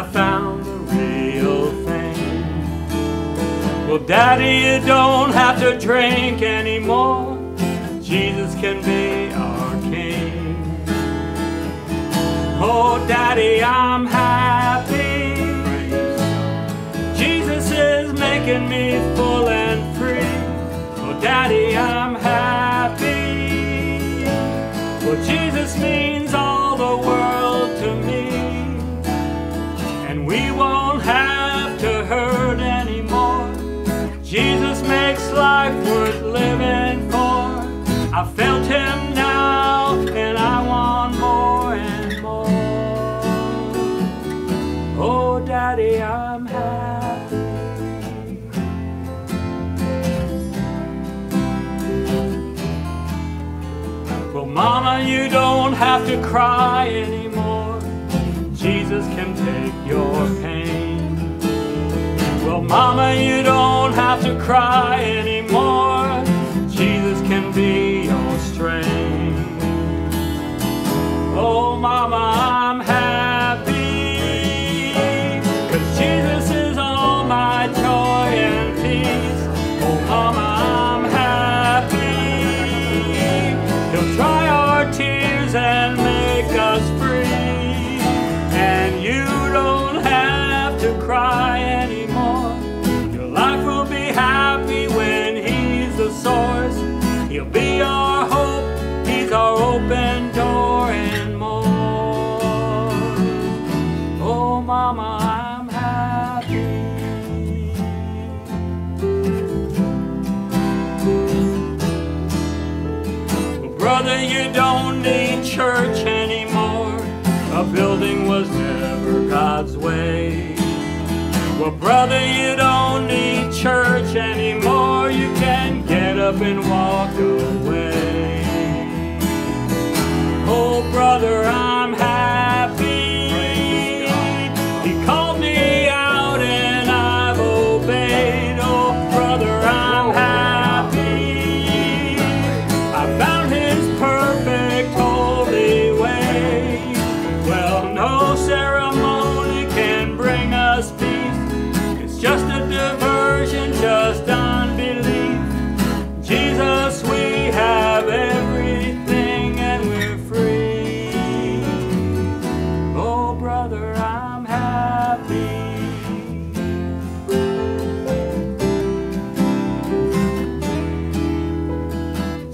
I found the real thing. Well, Daddy, you don't have to drink anymore. Jesus can be our King. Oh, Daddy, I'm happy. Jesus is making me full. And you don't have to cry anymore. Jesus can take your pain. Well, Mama, you don't have to cry anymore. Jesus can be your strength. Oh, Mama. you don't need church anymore. A building was never God's way. Well, brother, you don't need church anymore. You can get up and walk away. Oh, brother, I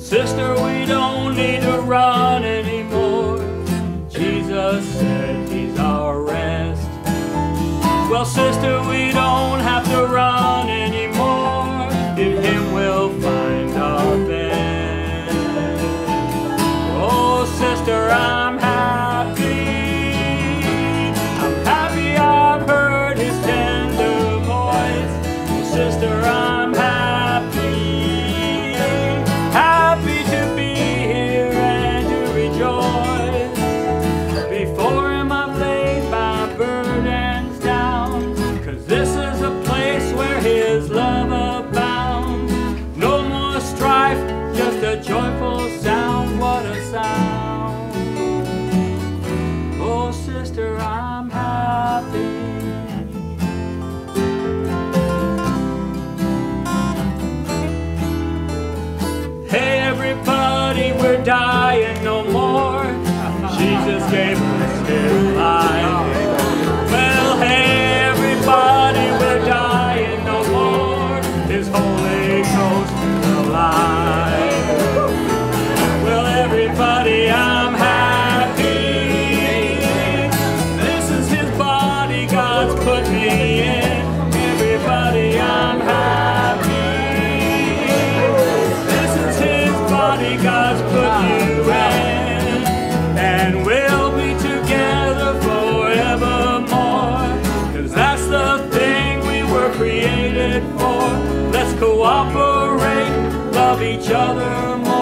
Sister, we don't need to run anymore. Jesus said he's our rest. Well, sister, we don't happy God's put you in, and we'll be together forevermore. Cause that's the thing we were created for. Let's cooperate, love each other more.